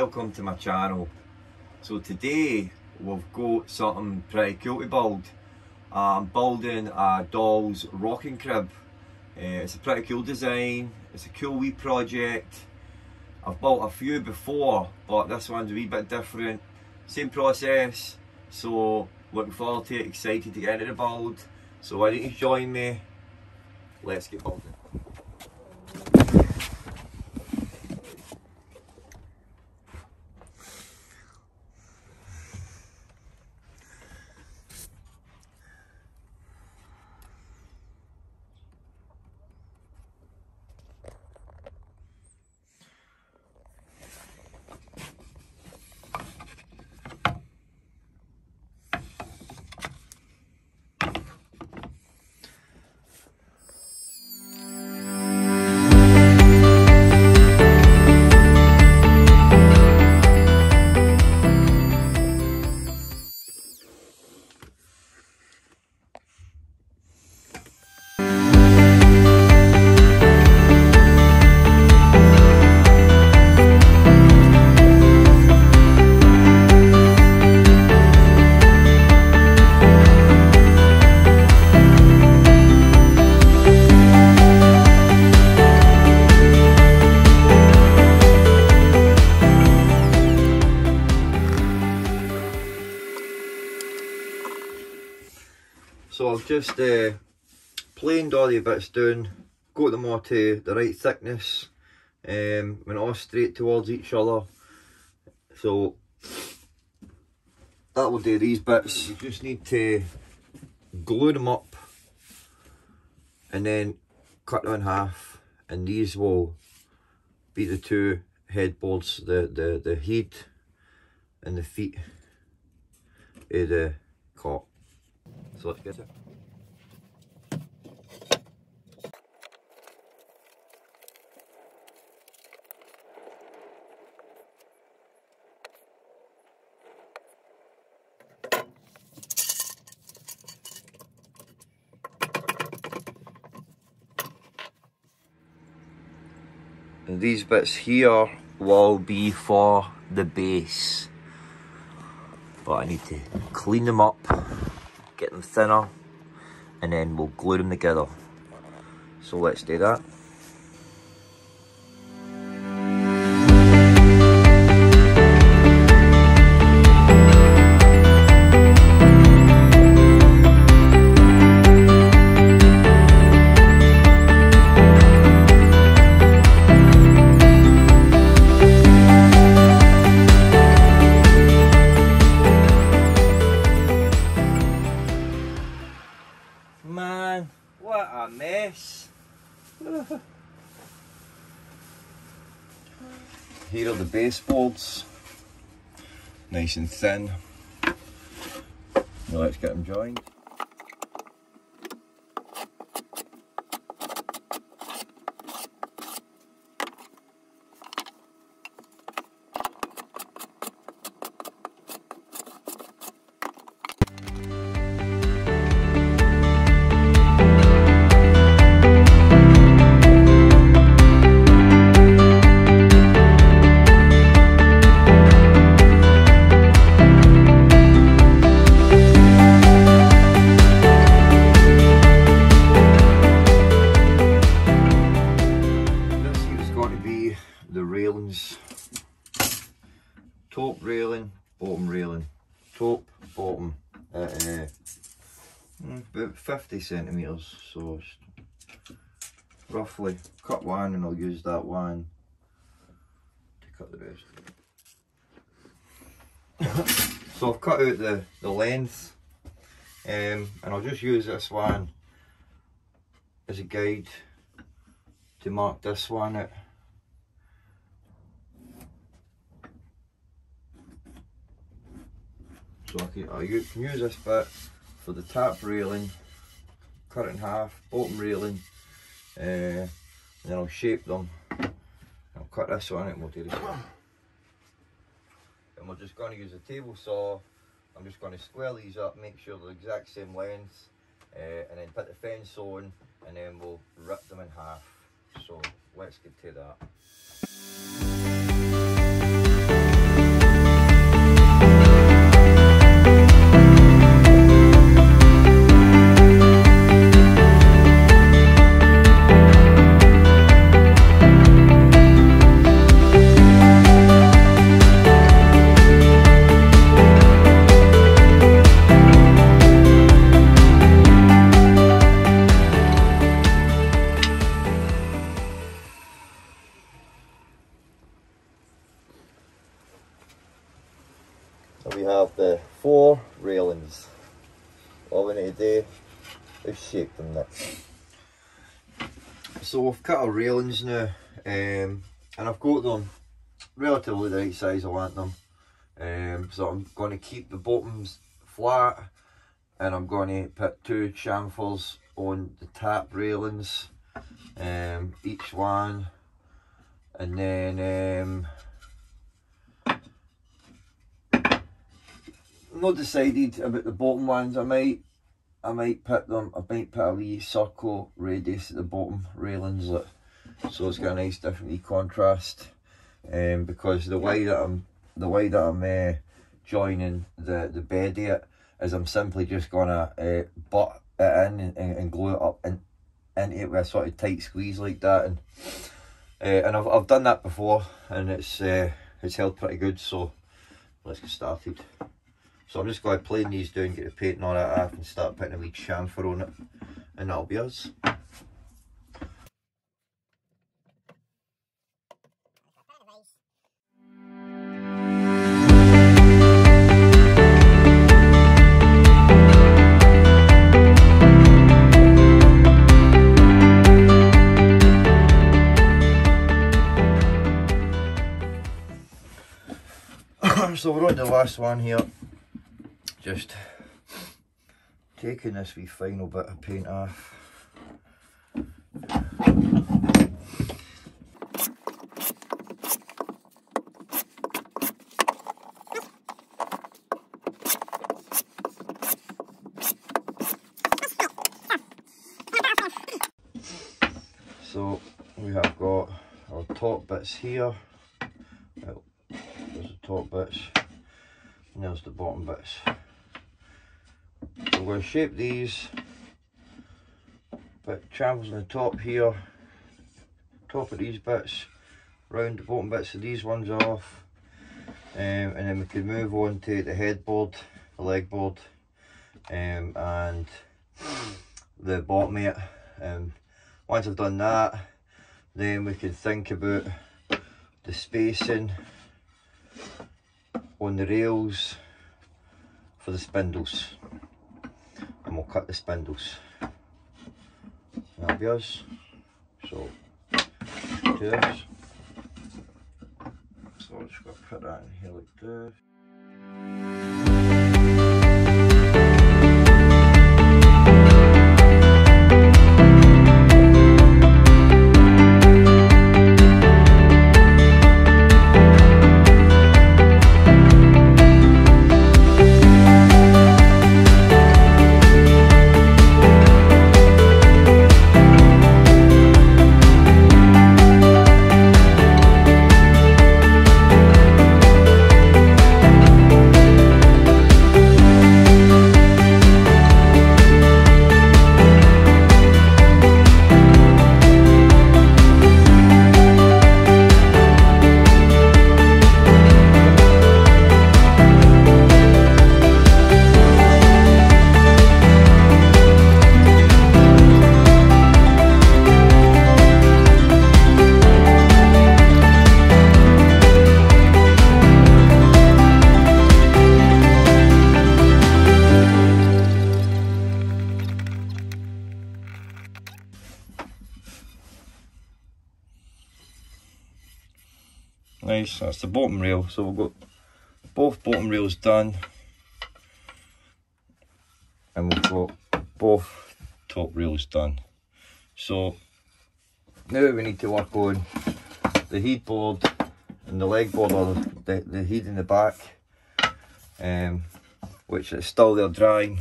welcome to my channel. So today we've got something pretty cool to build. I'm building a doll's rocking crib. Uh, it's a pretty cool design, it's a cool wee project. I've built a few before but this one's a wee bit different. Same process, so looking forward to it, excited to get into the build. So why don't you join me? Let's get building. Just uh, planed all the bits down, got them all to the right thickness, um, went all straight towards each other. So that will do these bits. You just need to glue them up and then cut them in half and these will be the two headboards, the, the, the head and the feet of the cot. So let's get it. These bits here will be for the base. But I need to clean them up get them thinner and then we'll glue them together. So let's do that. Thin. Now let's get them joined. About 50 centimetres, so roughly. Cut one and I'll use that one to cut the rest. so I've cut out the, the length um, and I'll just use this one as a guide to mark this one out. So I can, I can use this bit for the tap railing, cut it in half, bottom railing, uh, and then I'll shape them. I'll cut this one and we'll do this one. And we're just going to use a table saw. I'm just going to square these up, make sure they're the exact same length, uh, and then put the fence on, and then we'll rip them in half. So let's get to that. So I've cut our railings now um, and I've got them relatively the right size I want them. Um, so I'm going to keep the bottoms flat and I'm going to put two chamfers on the tap railings um, each one and then um, I'm not decided about the bottom ones. I might I might put them I might put a wee circle radius at the bottom railings that so it's got a nice different contrast. Um, because the way that I'm the way that I'm uh, joining the the bed here is I'm simply just gonna uh, butt it in and, and, glue it up and into it with a sort of tight squeeze like that and uh, and I've, I've done that before and it's uh, it's held pretty good so let's get started. So I'm just going to plane these down, get the paint and all that off and start putting a wee chamfer on it and that'll be us. so we're on the last one here just taking this wee final bit of paint off So we have got our top bits here, there's the top bits, and there's the bottom bits. I'm going to shape these, put chamfers on the top here, top of these bits, round the bottom bits of these ones off, um, and then we can move on to the headboard, the leg board, um, and the bottom it. Um, once I've done that, then we can think about the spacing on the rails for the spindles and we'll cut the spindles. That'll be us. So, do this. So I'm just going to put that in here like this. Nice, that's the bottom rail. So we've got both bottom rails done. And we've got both top rails done. So now we need to work on the heat board and the leg board or the, the in the back. Um, which is still there drying.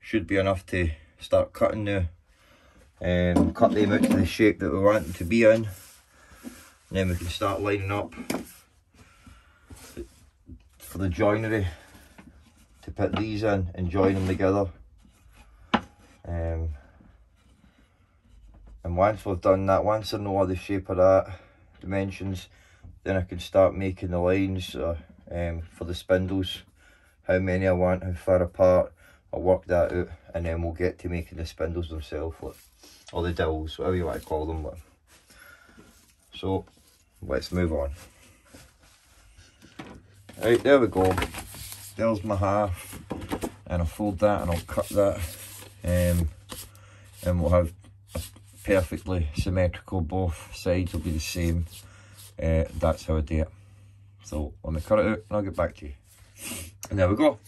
Should be enough to start cutting now. Um, cut them out to the shape that we want them to be in then we can start lining up for the joinery to put these in and join them together. Um, and once we've done that, once I know the shape of that, dimensions, then I can start making the lines uh, um, for the spindles, how many I want, how far apart, I'll work that out and then we'll get to making the spindles themselves, or the dowels, whatever you want to call them. So let's move on. Right, there we go. there's my half. And I'll fold that and I'll cut that. Um, and we'll have perfectly symmetrical both sides will be the same. Uh, that's how I do it. So let me cut it out and I'll get back to you. And there we go.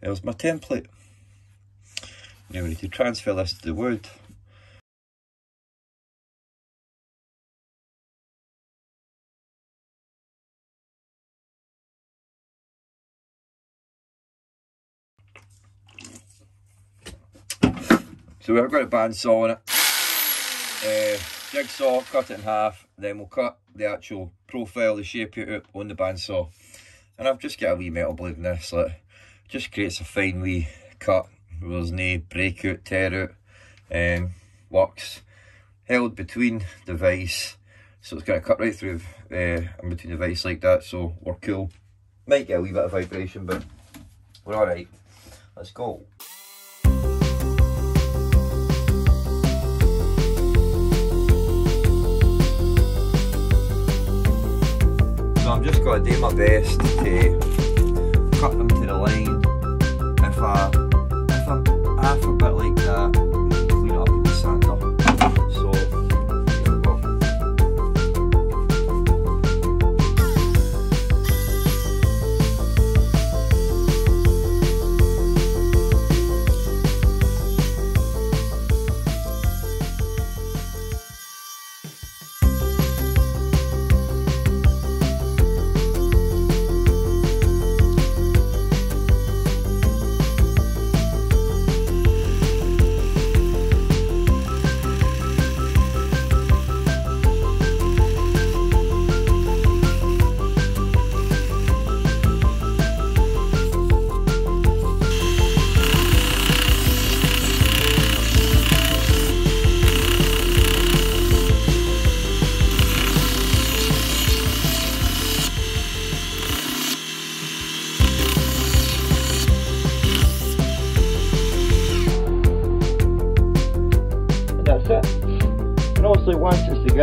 There's my template. Now we need to transfer this to the wood So we've got a bandsaw on it. Uh, jigsaw, cut it in half, then we'll cut the actual profile, the shape of it on the bandsaw. And I've just got a wee metal blade in this, like, just creates a fine wee cut. There's no breakout, tear out. Um, works held between the vise, so it's going to cut right through uh, in between the vise like that, so we're cool. Might get a wee bit of vibration, but we're alright. Let's go. So I'm just going to do my best to cut them to the line. If, I,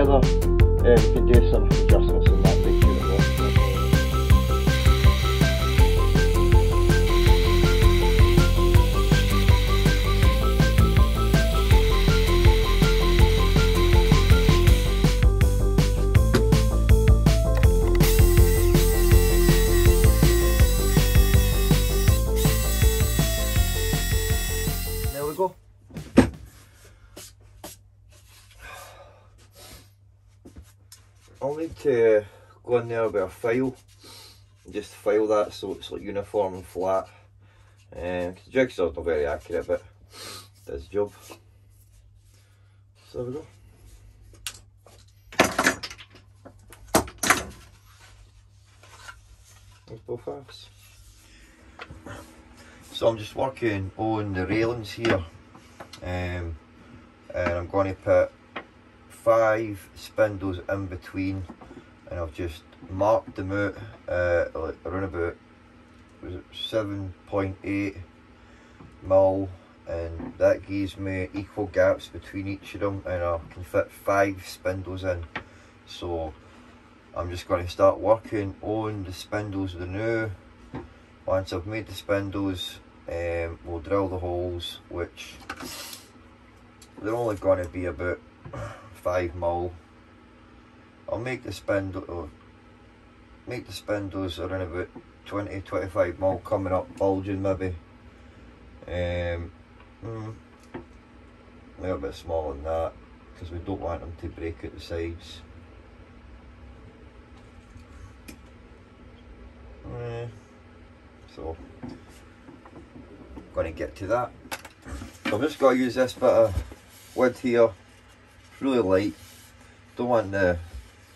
once it's together, uh, you in there file and just file that so it's like uniform and flat. And um, jigsaw's not very accurate but does job. So there we go. There's both halves. So I'm just working on the railings here um, and I'm going to put five spindles in between and I've just marked them out uh, like around about 7.8 mil? And that gives me equal gaps between each of them and I can fit five spindles in. So I'm just going to start working on the spindles the new once I've made the spindles um, we'll drill the holes which they're only going to be about 5 mil. I'll make the spindle or make the spindles around about 20 25 mil coming up bulging maybe. Um mm, a little bit smaller than that because we don't want them to break at the sides. Uh, so going to get to that. So I'm just going to use this bit of wood here. It's really light. Don't want the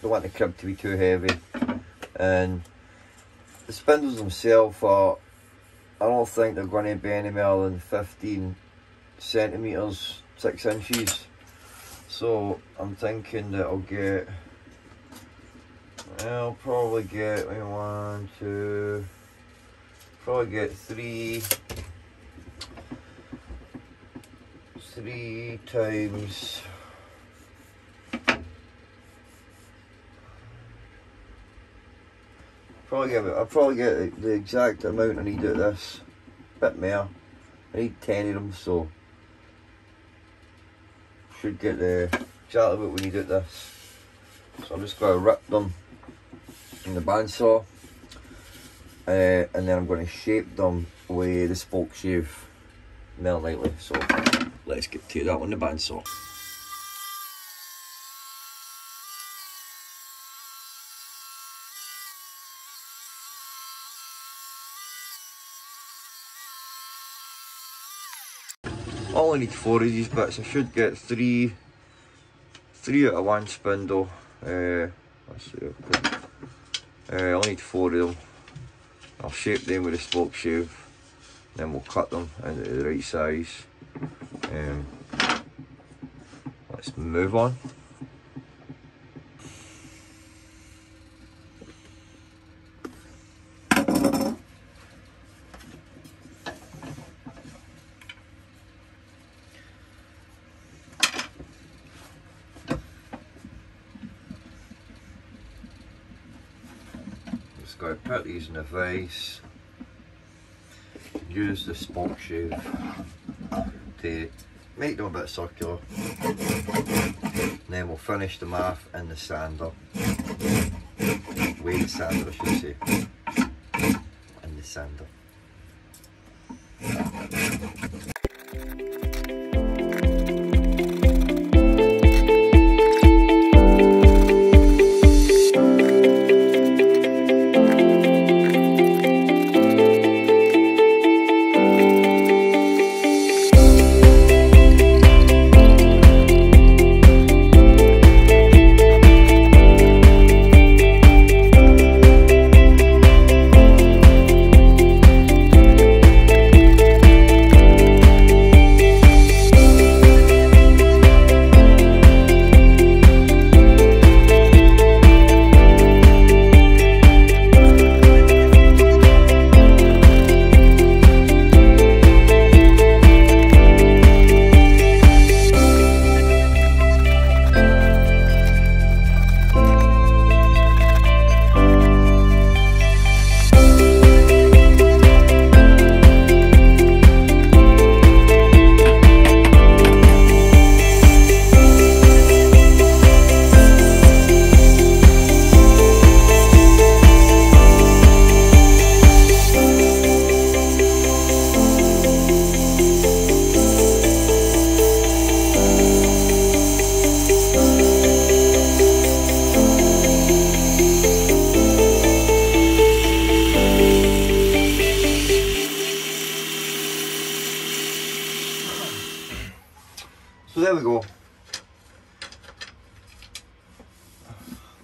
don't want the crib to be too heavy. And the spindles themselves are I don't think they're going to be any more than 15 centimeters, 6 inches. So I'm thinking that I'll get I'll probably get one, two, probably get three, three times Probably get I'll probably get the, exact amount I need of this. Bit more. I need ten of them, so should get the exactly what we need at this. So I'm just going to rip them in the bandsaw, uh, and then I'm going to shape them with the spoke shave mill lightly. So let's get to that on the bandsaw. I only need four of these bits. I should get three, three out of one spindle. Uh, let's see. Uh, I only need four of them. I'll shape them with a spoke shave. Then we'll cut them into the right size. Um, let's move on. In a vase, use the spoke shave to make them a bit circular, and then we'll finish them off in the sander, weight sander I should say,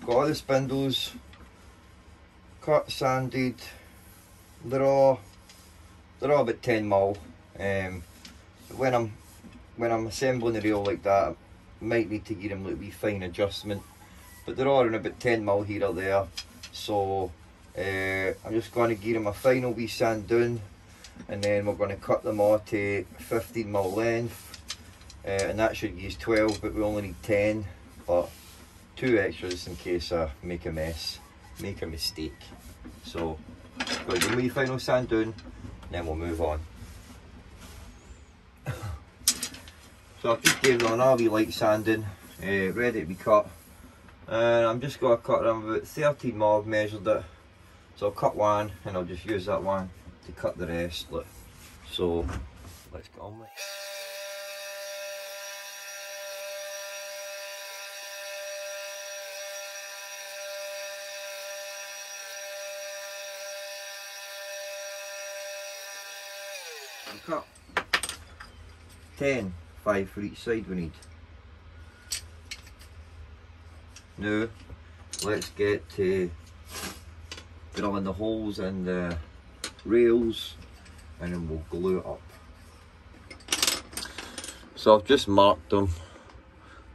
Got all the spindles cut, sanded. They're all they're all about 10 mil. Um, when I'm when I'm assembling a reel like that, I might need to give them like wee fine adjustment. But they're all in about 10 mil here or there. So uh, I'm just going to give them a final wee sand down and then we're going to cut them all to 15 mil length uh, and that should use 12 but we only need 10 but two extras in case I make a mess make a mistake. So got to do final sand down then we'll move on. So I've just given on all the light sanding uh, ready to be cut. And I'm just going to cut around about 13 more I've measured it. So I'll cut one and I'll just use that one to cut the rest look. So let's get on with it cut 10, 5 for each side we need. Now let's get to drilling the holes in the rails and then we'll glue it up. So I've just marked them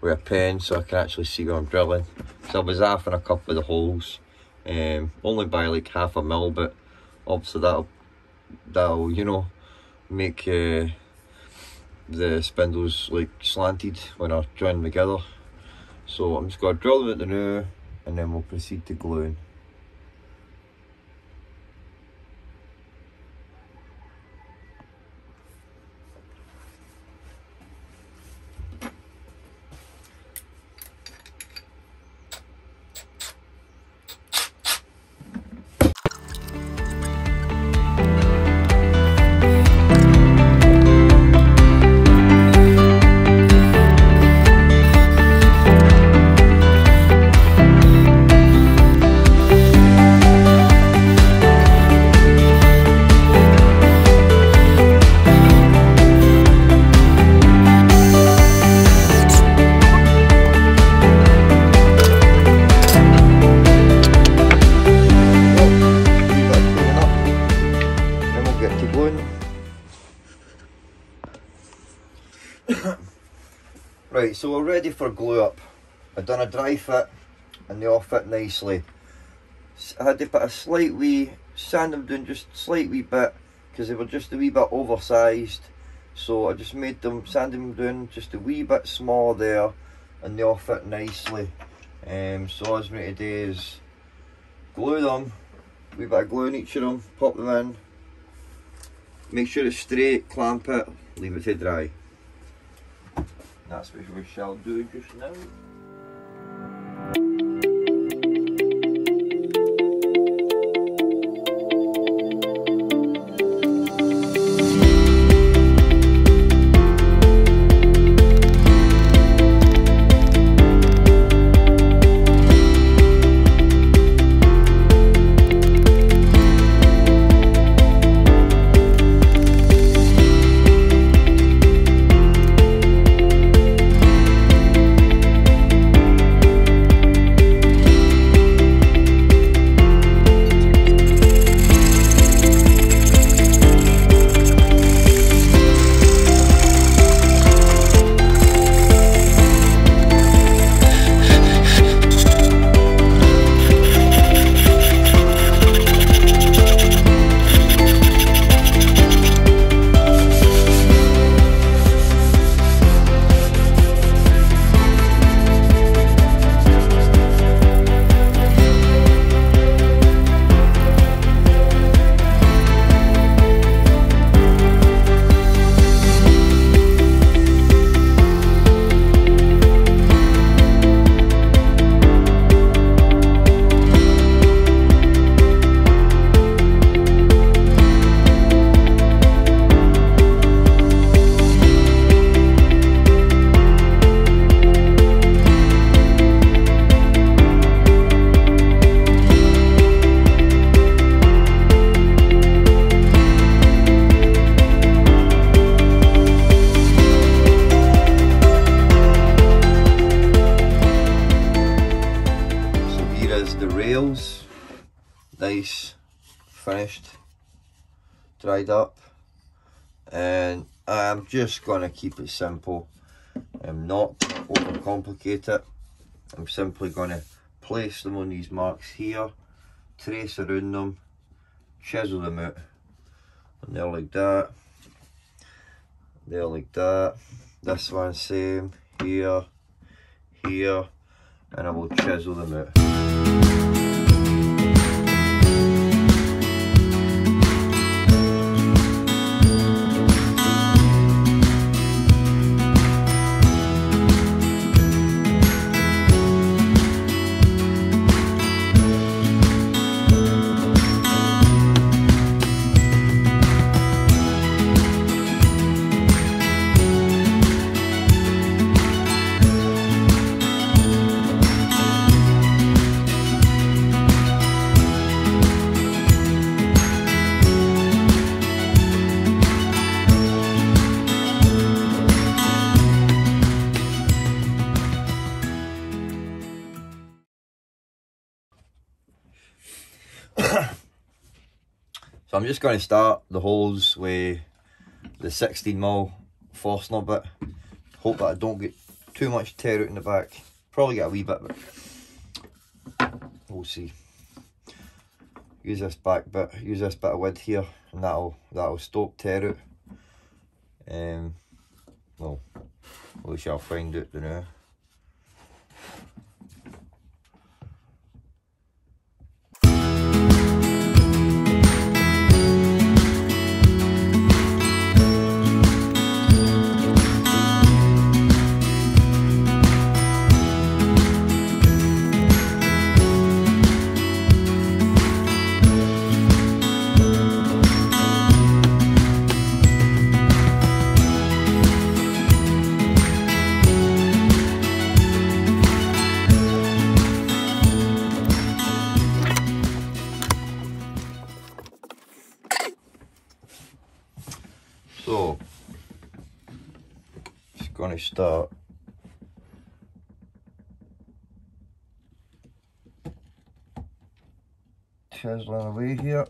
with a pen so I can actually see where I'm drilling. So I was in a couple of the holes, um, only by like half a mil but obviously that'll, that'll you know make uh, the spindles like slanted when I join them together. So I'm just going to drill them at the now and then we'll proceed to gluing. So we're ready for glue up. I've done a dry fit and they all fit nicely. I had to put a slight wee, sand them down just slight wee bit because they were just a wee bit oversized. So I just made them, sanded them down just a wee bit small there and they all fit nicely. Um, so all I was going to do is glue them, wee bit of glue in each of them, pop them in, make sure it's straight, clamp it, leave it to dry. That's what we shall do just now. Just going to keep it simple. I'm not overcomplicate it. I'm simply going to place them on these marks here, trace around them, chisel them out. And they're like that. They're like that. This one same, here, here, and I will chisel them out. I'm just going to start the holes with the 16mm Forstner bit. Hope that I don't get too much tear out in the back. Probably get a wee bit, but we'll see. Use this back bit, use this bit of wood here, and that'll that'll stop tear out. Um, well, we shall find out now. Chiseling away here.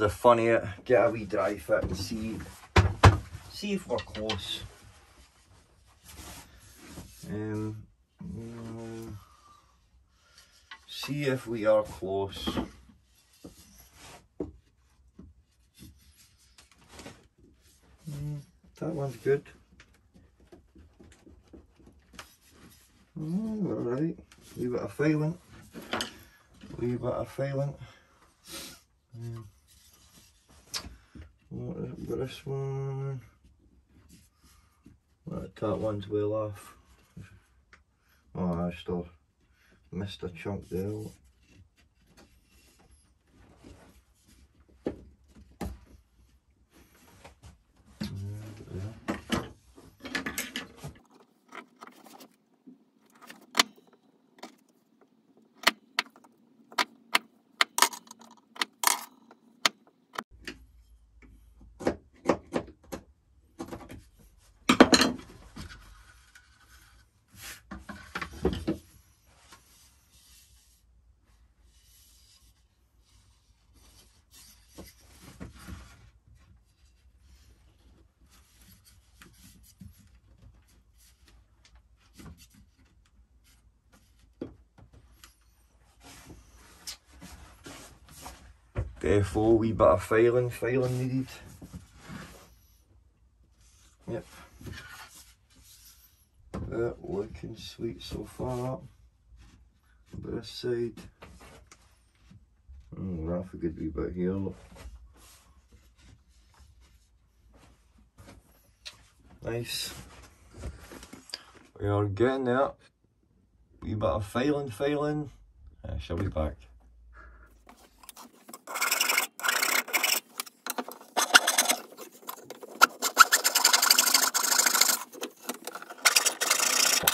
The fun of it, get a wee dry fit and see see if we're close. Um, mm, see if we are close. Mm, that one's good. Mm. Wee bit of filing. Wee bit of filing. Um, what this one? That that one's well off. Oh, I still missed a chunk there. Therefore, wee bit of filing, filing needed. Yep. That looking sweet so far. This side. Mm, rough a good wee bit here. Look. Nice. We are getting there. Wee bit of filing, filing. Uh, shall be back?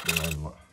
Through on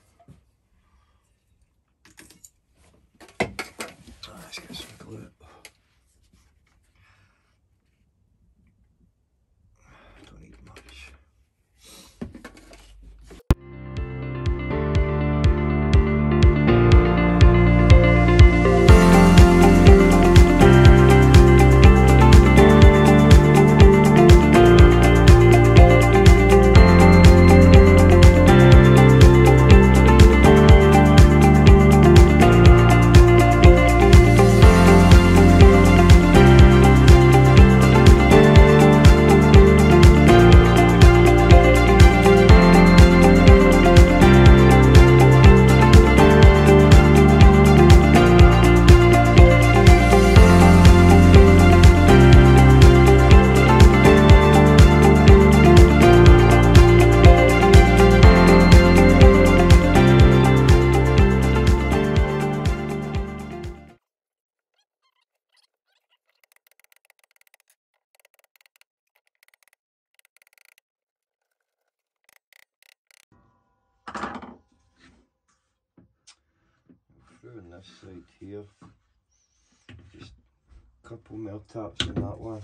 this side here. Just a couple more taps on that one.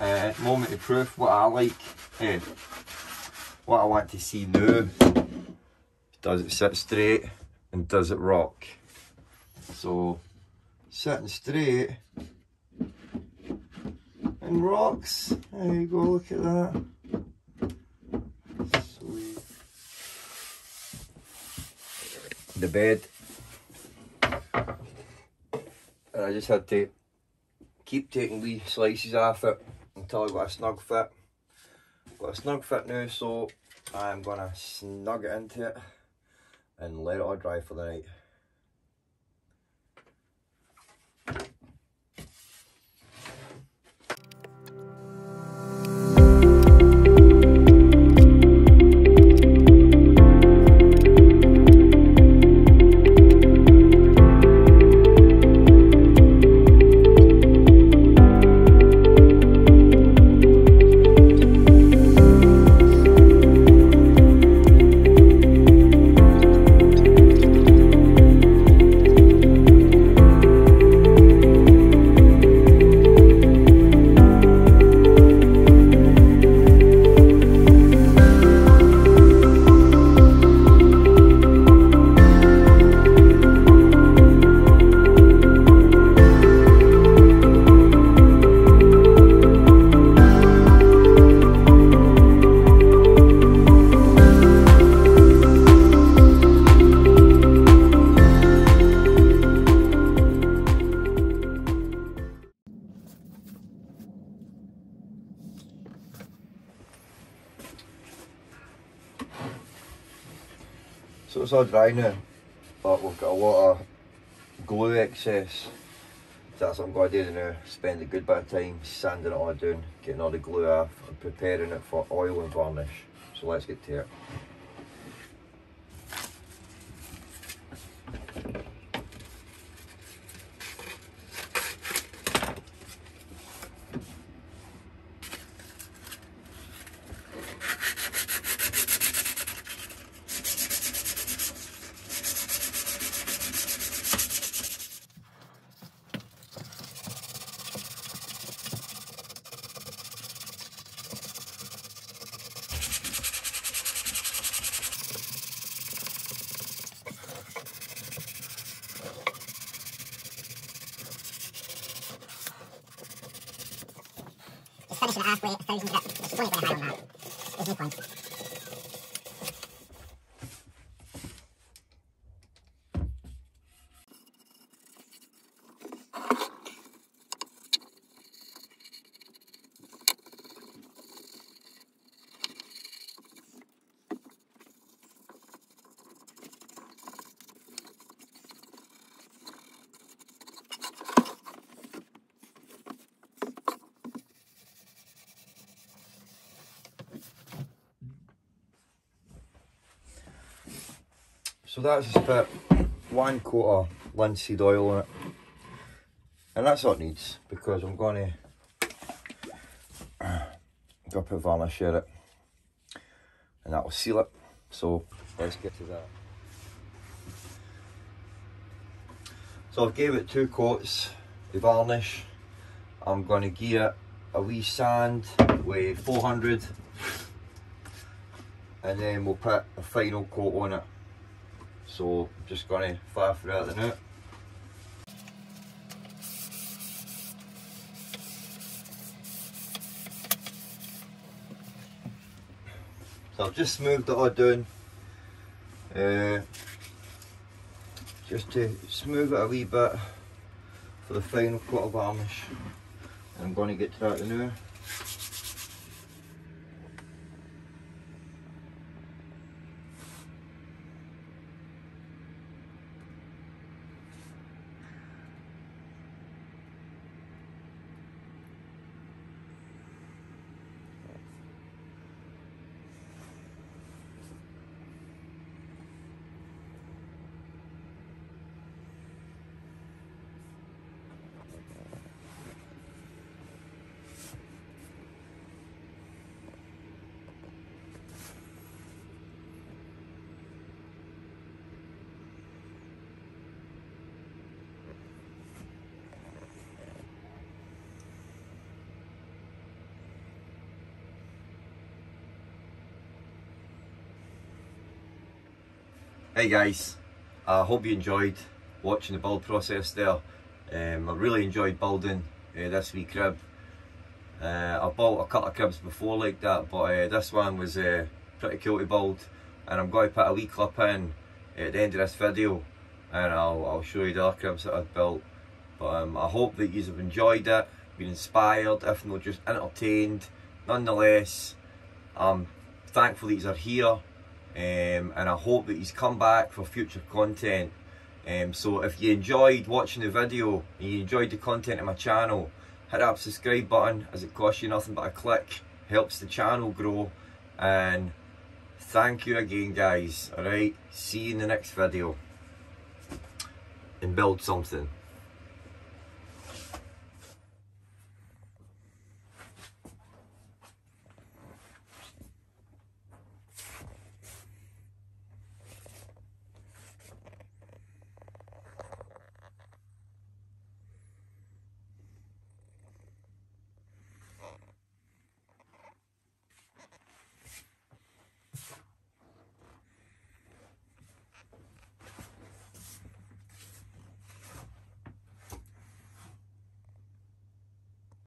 Uh, moment of proof, what I like. Uh, what I want to see now, does it sit straight and does it rock? So, sitting straight and rocks. There you go, look at that. Sweet. The bed. And I just had to keep taking wee slices off it until I got a snug fit got a snug fit now so I'm gonna snug it into it and let it all dry for the night. So it's all dry now, but we've got a lot of glue excess. So that's what I'm going to do now, spend a good bit of time sanding it all down, getting all the glue off and preparing it for oil and varnish. So let's get to it. finish it halfway, a thousand grip. It's only going high on that. There's no point. So that's just put one coat of linseed oil on it. And that's all it needs because I'm going to go put varnish in it and that will seal it. So let's get to that. So I've gave it two coats of varnish. I'm going to give it a wee sand with 400 and then we'll put a final coat on it so just gonna fire throughout the net. So I've just smoothed it all down uh, just to smooth it a wee bit for the final coat of varnish. And I'm going to get to that now. Hey guys, I hope you enjoyed watching the build process there. Um, I really enjoyed building uh, this wee crib. Uh, I've built a couple of cribs before like that, but uh, this one was uh, pretty cool to build. And I'm going to put a wee clip in at the end of this video and I'll, I'll show you the other cribs that I've built. But um, I hope that you have enjoyed it, been inspired, if not just entertained. Nonetheless, I'm thankful you are here um, and I hope that he's come back for future content. Um, so if you enjoyed watching the video and you enjoyed the content of my channel, hit that subscribe button as it costs you nothing but a click, helps the channel grow and thank you again guys, alright, see you in the next video and build something.